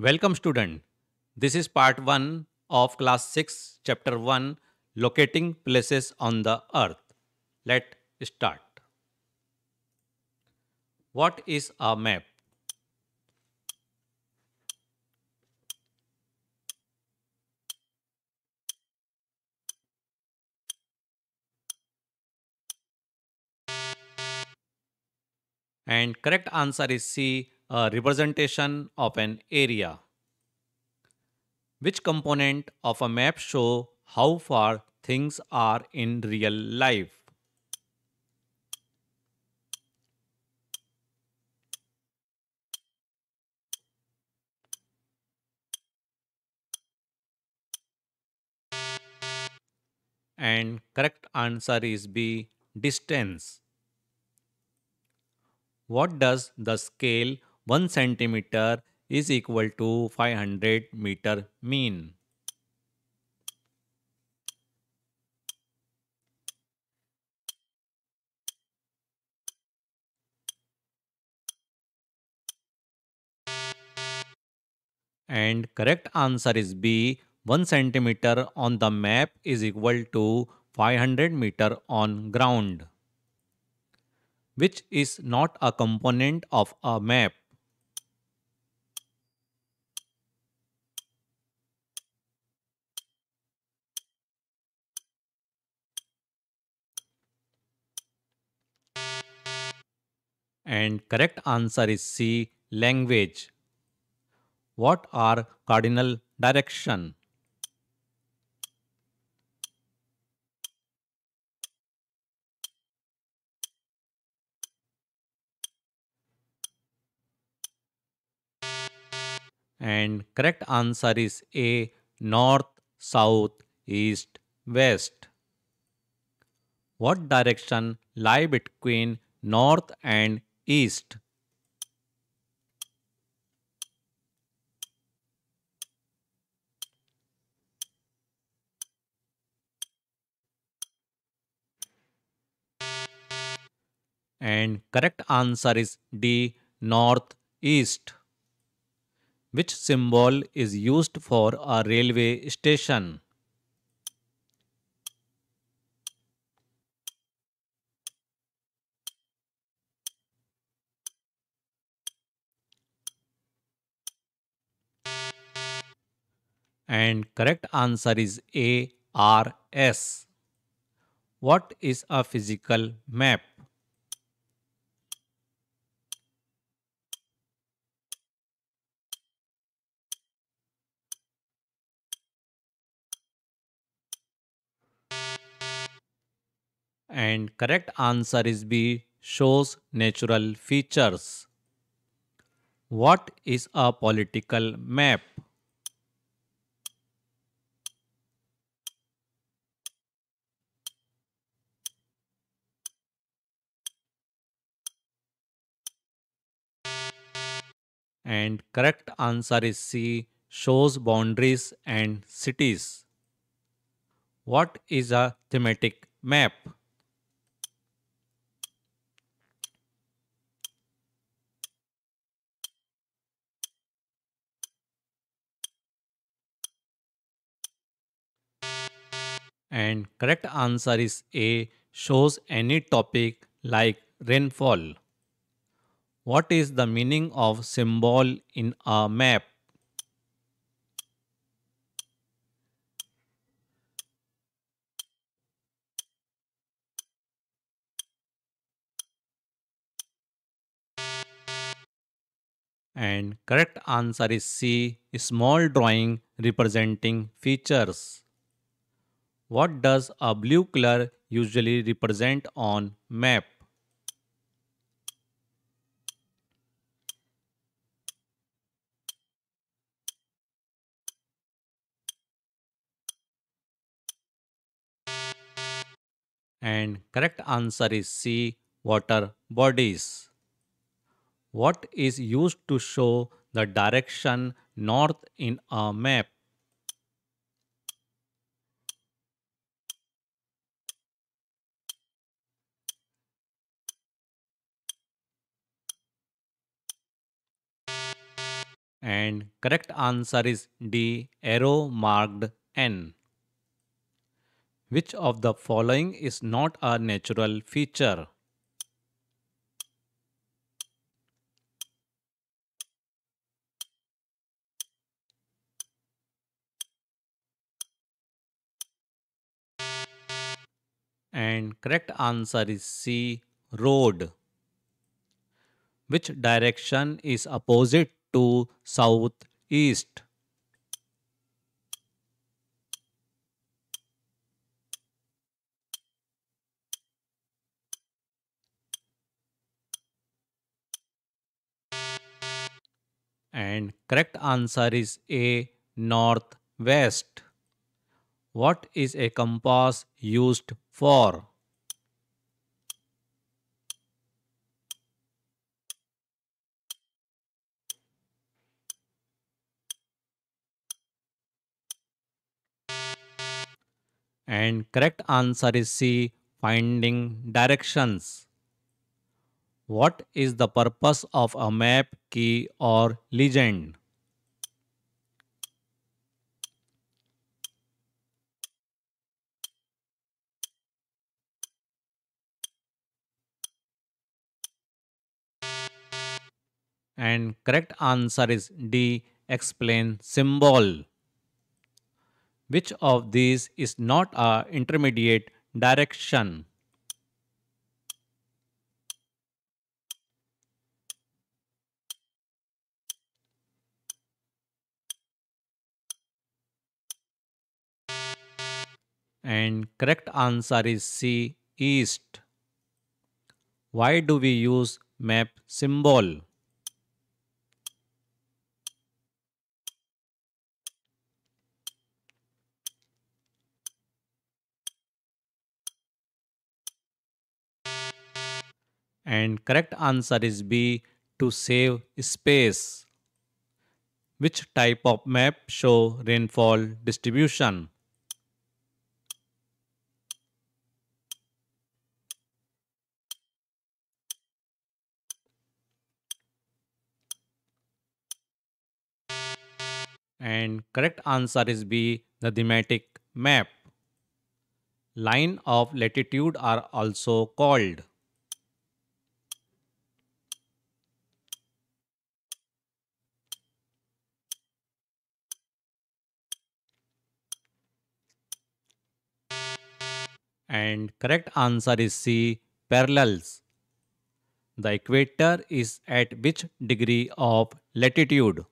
Welcome student. This is part 1 of class 6 chapter 1 locating places on the earth. Let start. What is a map? And correct answer is C, a representation of an area. Which component of a map show how far things are in real life? And correct answer is B, distance. What does the scale 1 centimeter is equal to 500 meter mean? And correct answer is B. 1 centimeter on the map is equal to 500 meter on ground. Which is not a component of a map. And correct answer is C. Language. What are cardinal direction? And correct answer is A. North, South, East, West. What direction lie between North and East? And correct answer is D. Northeast. Which symbol is used for a railway station? And correct answer is A R S. What is a physical map? And correct answer is B. Shows natural features. What is a political map? And correct answer is C. Shows boundaries and cities. What is a thematic map? And correct answer is A. Shows any topic like rainfall. What is the meaning of symbol in a map? And correct answer is C. Small drawing representing features. What does a blue color usually represent on map? And correct answer is C. Water bodies. What is used to show the direction north in a map? And correct answer is D. Arrow marked N. Which of the following is not a natural feature? And correct answer is C. Road. Which direction is opposite to southeast? And correct answer is A. Northwest. What is a compass used for? And correct answer is C. Finding directions. What is the purpose of a map, key, or legend? And correct answer is D. Explain symbol. Which of these is not a intermediate direction? And correct answer is C. East. Why do we use map symbol? And correct answer is B to save space. Which type of map show rainfall distribution? And correct answer is B the thematic map. Line of latitude are also called. And correct answer is C. Parallels. The equator is at which degree of latitude?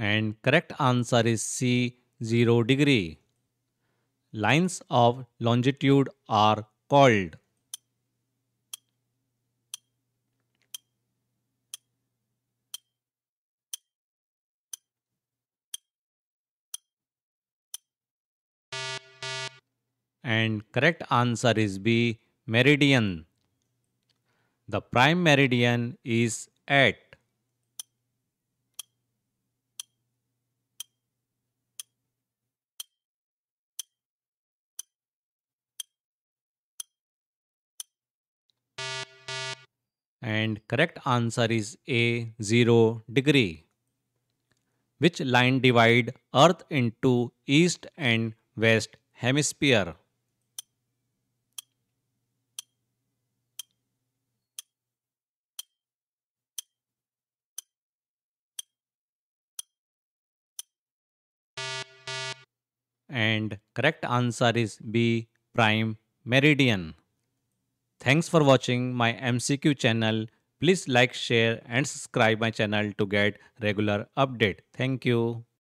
And correct answer is C. 0 degree. Lines of longitude are called. And correct answer is B. Meridian. The prime meridian is at and correct answer is A 0 degree. Which line divide earth into east and west hemisphere? And correct answer is B prime meridian. Thanks for watching my MCQ channel. Please like, share and subscribe my channel to get regular update. Thank you.